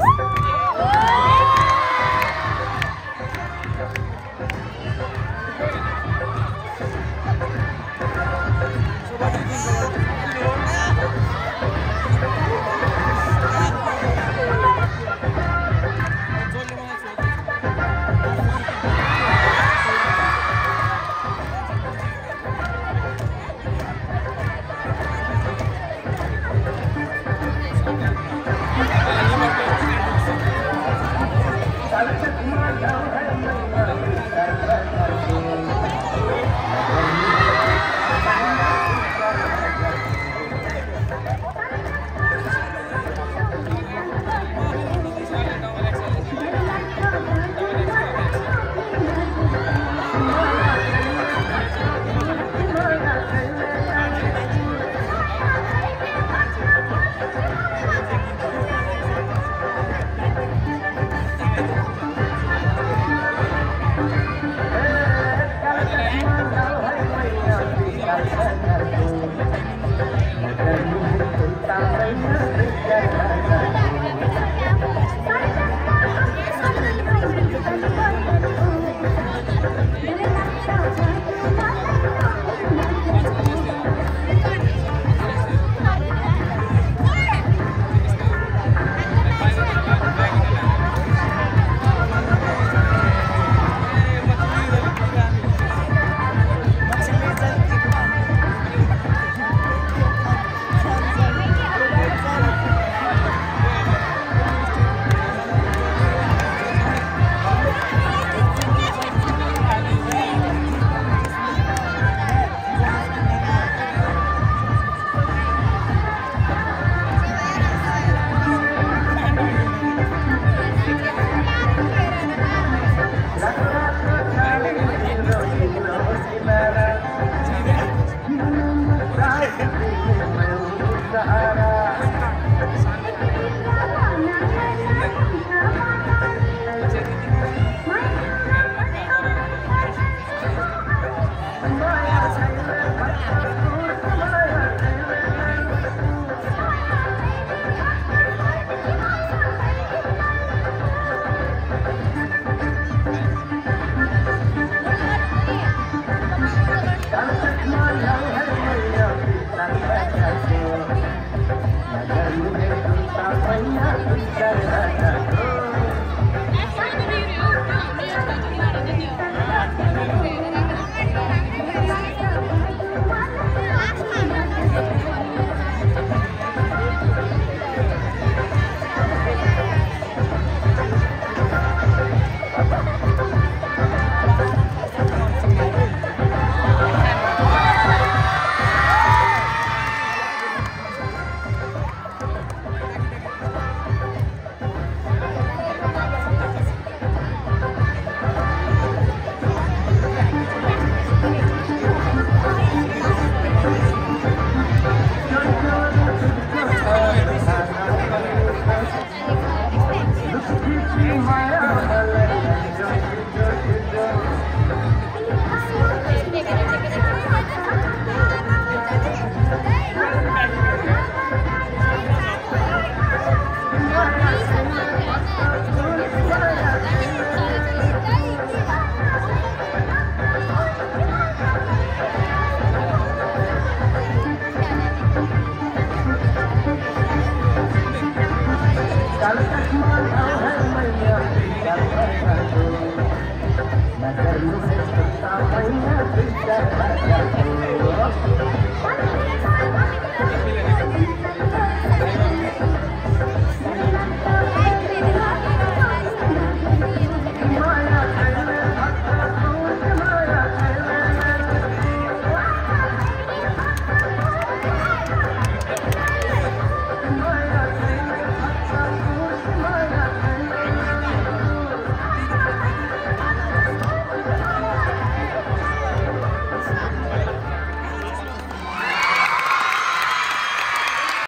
Cheers. Ha ha ha! Thank you.